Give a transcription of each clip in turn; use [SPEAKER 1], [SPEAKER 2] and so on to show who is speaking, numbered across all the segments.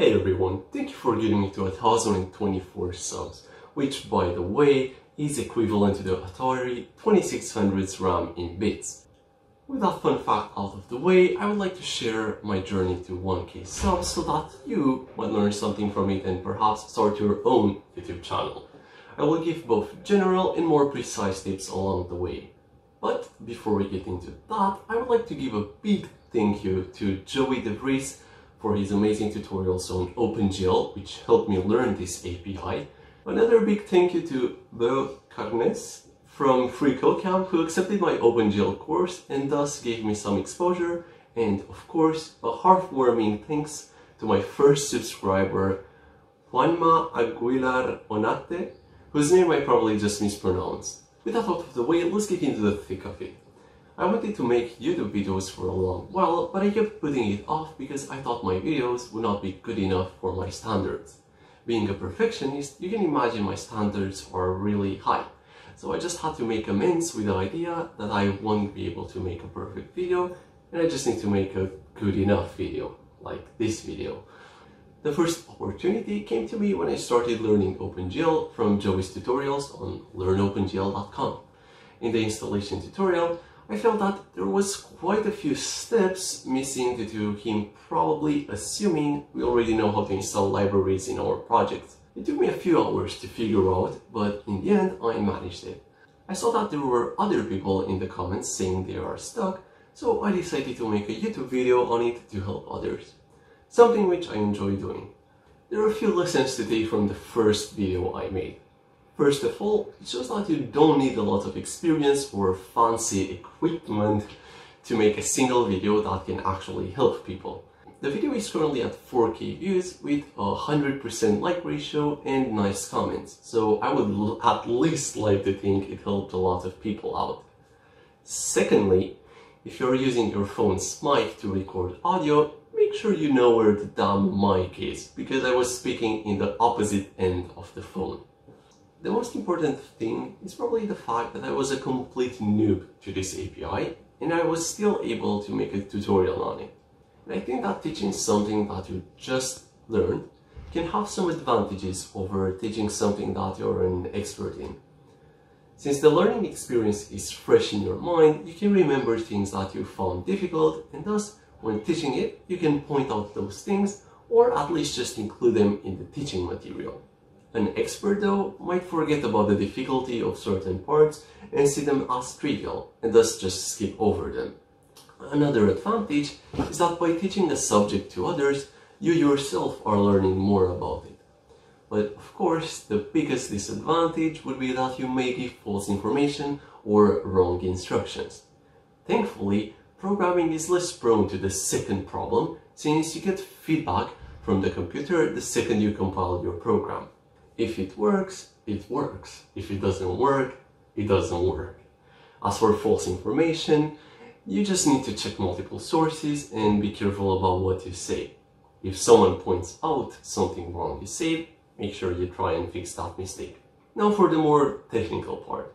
[SPEAKER 1] Hey everyone, thank you for getting me to 1024 subs, which by the way is equivalent to the Atari 2600's RAM in bits. With that fun fact out of the way, I would like to share my journey to 1k subs so that you might learn something from it and perhaps start your own YouTube channel. I will give both general and more precise tips along the way. But before we get into that, I would like to give a big thank you to Joey de Vries for his amazing tutorials on OpenGL, which helped me learn this API. Another big thank you to Bo Carnes from FreeCodeCamp who accepted my OpenGL course and thus gave me some exposure and of course a heartwarming thanks to my first subscriber Juanma Aguilar Onate whose name I probably just mispronounced. With that out of the way, let's get into the thick of it. I wanted to make YouTube videos for a long while, but I kept putting it off because I thought my videos would not be good enough for my standards. Being a perfectionist, you can imagine my standards are really high. So I just had to make amends with the idea that I won't be able to make a perfect video and I just need to make a good enough video, like this video. The first opportunity came to me when I started learning OpenGL from Joey's tutorials on learnopengl.com. In the installation tutorial, I felt that there was quite a few steps missing due to him probably assuming we already know how to install libraries in our project. It took me a few hours to figure out, but in the end I managed it. I saw that there were other people in the comments saying they are stuck, so I decided to make a YouTube video on it to help others. Something which I enjoy doing. There are a few lessons to take from the first video I made. First of all, it shows that you don't need a lot of experience or fancy equipment to make a single video that can actually help people. The video is currently at 4k views with a 100% like ratio and nice comments, so I would at least like to think it helped a lot of people out. Secondly, if you're using your phone's mic to record audio, make sure you know where the damn mic is, because I was speaking in the opposite end of the phone. The most important thing is probably the fact that I was a complete noob to this API and I was still able to make a tutorial on it. And I think that teaching something that you just learned can have some advantages over teaching something that you're an expert in. Since the learning experience is fresh in your mind, you can remember things that you found difficult and thus when teaching it, you can point out those things or at least just include them in the teaching material. An expert though might forget about the difficulty of certain parts and see them as trivial and thus just skip over them. Another advantage is that by teaching a subject to others, you yourself are learning more about it. But of course, the biggest disadvantage would be that you may give false information or wrong instructions. Thankfully, programming is less prone to the second problem since you get feedback from the computer the second you compile your program. If it works, it works. If it doesn't work, it doesn't work. As for false information, you just need to check multiple sources and be careful about what you say. If someone points out something wrong you say, make sure you try and fix that mistake. Now for the more technical part.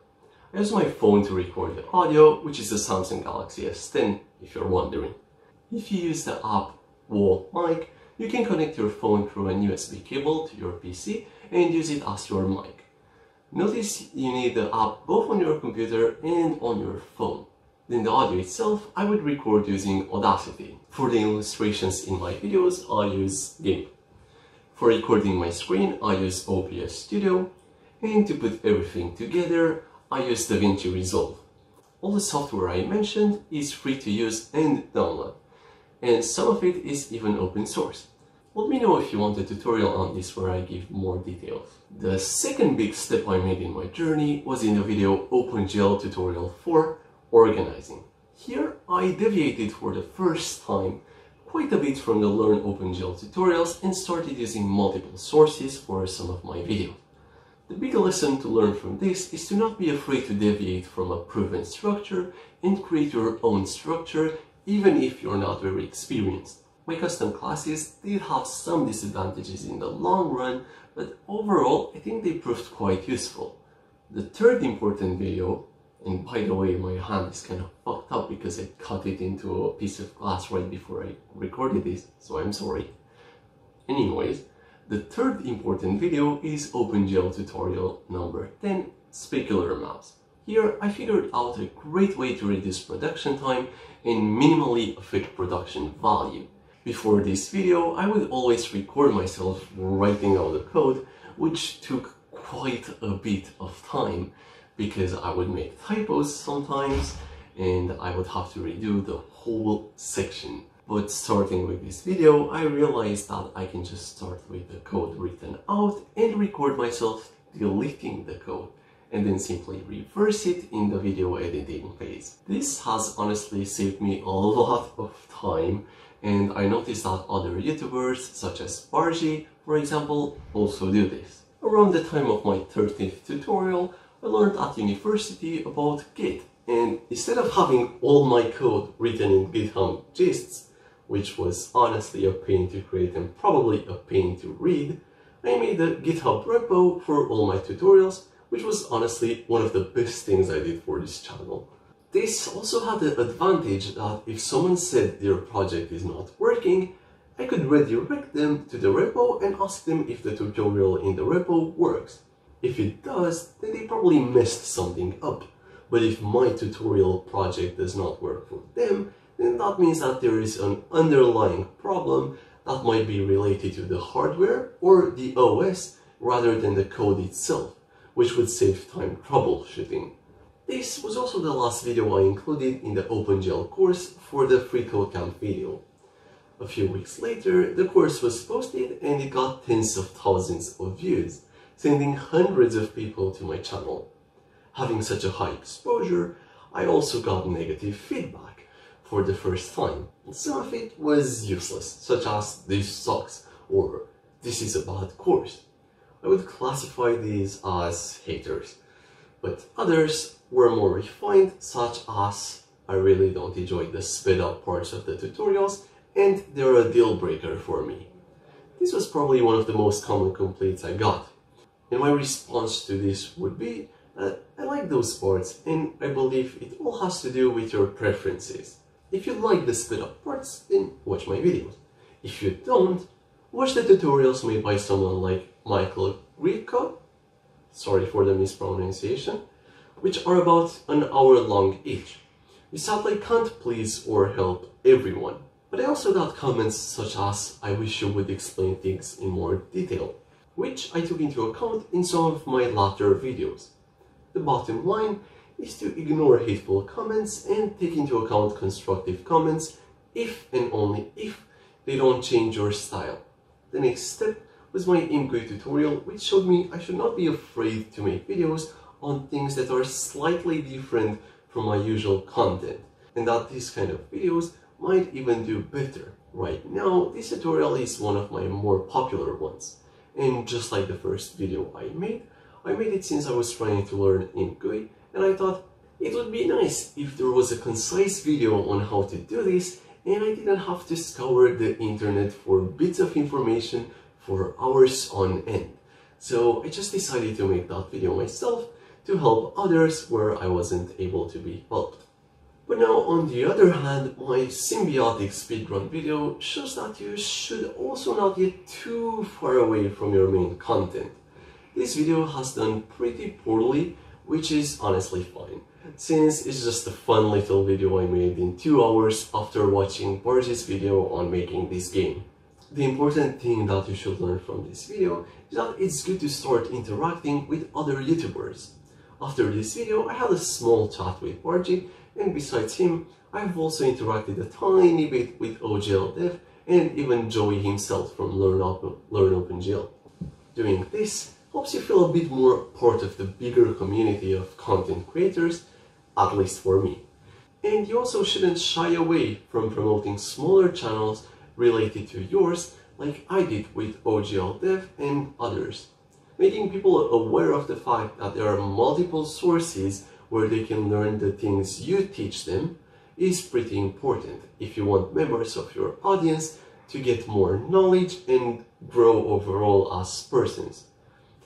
[SPEAKER 1] I use my phone to record the audio, which is the Samsung Galaxy S10, if you're wondering. If you use the app WO Mic, you can connect your phone through an USB cable to your PC and use it as your mic. Notice you need the app both on your computer and on your phone. Then the audio itself, I would record using Audacity. For the illustrations in my videos, I use GIMP. For recording my screen, I use OBS Studio. And to put everything together, I use DaVinci Resolve. All the software I mentioned is free to use and download. And some of it is even open source. Let me know if you want a tutorial on this where I give more details. The second big step I made in my journey was in the video OpenGL tutorial for organizing. Here I deviated for the first time quite a bit from the Learn OpenGL tutorials and started using multiple sources for some of my videos. The big lesson to learn from this is to not be afraid to deviate from a proven structure and create your own structure even if you're not very experienced. My custom classes did have some disadvantages in the long run, but overall I think they proved quite useful. The third important video, and by the way my hand is kind of fucked up because I cut it into a piece of glass right before I recorded this, so I'm sorry. Anyways, the third important video is OpenGL tutorial number 10, Specular Maps. Here I figured out a great way to reduce production time and minimally affect production value. Before this video, I would always record myself writing out the code, which took quite a bit of time because I would make typos sometimes and I would have to redo the whole section. But starting with this video, I realized that I can just start with the code written out and record myself deleting the code and then simply reverse it in the video editing phase. This has honestly saved me a lot of time and I noticed that other YouTubers such as Barji, for example, also do this. Around the time of my 13th tutorial, I learned at university about Git and instead of having all my code written in GitHub gists, which was honestly a pain to create and probably a pain to read, I made a GitHub repo for all my tutorials, which was honestly one of the best things I did for this channel. This also had the advantage that if someone said their project is not working, I could redirect them to the repo and ask them if the tutorial in the repo works. If it does, then they probably messed something up. But if my tutorial project does not work for them, then that means that there is an underlying problem that might be related to the hardware or the OS rather than the code itself, which would save time troubleshooting. This was also the last video I included in the OpenGL course for the free FreeCodeCamp video. A few weeks later, the course was posted and it got tens of thousands of views, sending hundreds of people to my channel having such a high exposure, I also got negative feedback for the first time. Some of it was useless, such as this sucks or this is a bad course. I would classify these as haters, but others were more refined, such as I really don't enjoy the sped up parts of the tutorials and they're a deal breaker for me. This was probably one of the most common complaints I got. And my response to this would be uh, I like those parts and I believe it all has to do with your preferences. If you like the split up parts, then watch my videos. If you don't, watch the tutorials made by someone like Michael Grieco, sorry for the mispronunciation, which are about an hour long each. We sadly can't please or help everyone, but I also got comments such as, I wish you would explain things in more detail, which I took into account in some of my later videos. The bottom line is to ignore hateful comments and take into account constructive comments if and only if they don't change your style. The next step was my ImGUI tutorial which showed me I should not be afraid to make videos on things that are slightly different from my usual content and that these kind of videos might even do better. Right now, this tutorial is one of my more popular ones and just like the first video I made, I made it since I was trying to learn ImGUI and I thought it would be nice if there was a concise video on how to do this and I didn't have to scour the internet for bits of information for hours on end. So I just decided to make that video myself to help others where I wasn't able to be helped. But now on the other hand, my symbiotic speedrun video shows that you should also not get too far away from your main content. This video has done pretty poorly, which is honestly fine, since it's just a fun little video I made in 2 hours after watching Barji's video on making this game. The important thing that you should learn from this video is that it's good to start interacting with other YouTubers. After this video, I had a small chat with Barji, and besides him, I have also interacted a tiny bit with OGL Dev and even Joey himself from Learn, Open, Learn OpenGL. Doing this helps you feel a bit more part of the bigger community of content creators, at least for me. And you also shouldn't shy away from promoting smaller channels related to yours like I did with OGL Dev and others. Making people aware of the fact that there are multiple sources where they can learn the things you teach them is pretty important if you want members of your audience to get more knowledge and grow overall as persons.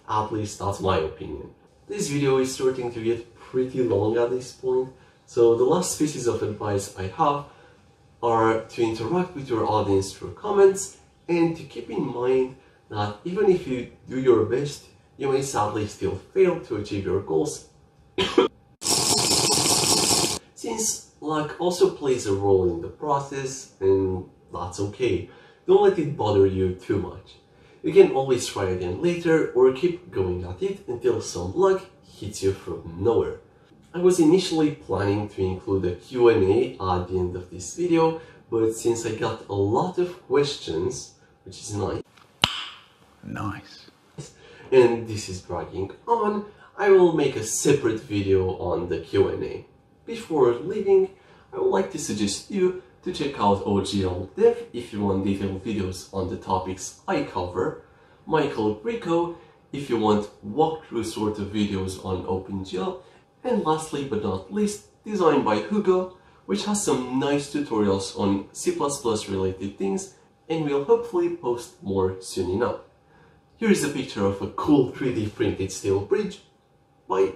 [SPEAKER 1] At least that's my opinion. This video is starting to get pretty long at this point, so the last pieces of advice I have are to interact with your audience through comments and to keep in mind that even if you do your best, you may sadly still fail to achieve your goals. Since luck also plays a role in the process, and that's okay. Don't let it bother you too much. You can always try again later or keep going at it until some luck hits you from nowhere. I was initially planning to include a Q&A at the end of this video, but since I got a lot of questions, which is nice,
[SPEAKER 2] Nice.
[SPEAKER 1] and this is dragging on, I will make a separate video on the Q&A. Before leaving, I would like to suggest you to check out OGL Dev if you want detailed videos on the topics I cover, Michael Grieco if you want walkthrough sort of videos on OpenGL, and lastly but not least, designed by Hugo, which has some nice tutorials on C++ related things and will hopefully post more soon enough. Here is a picture of a cool 3D printed steel bridge. Bye!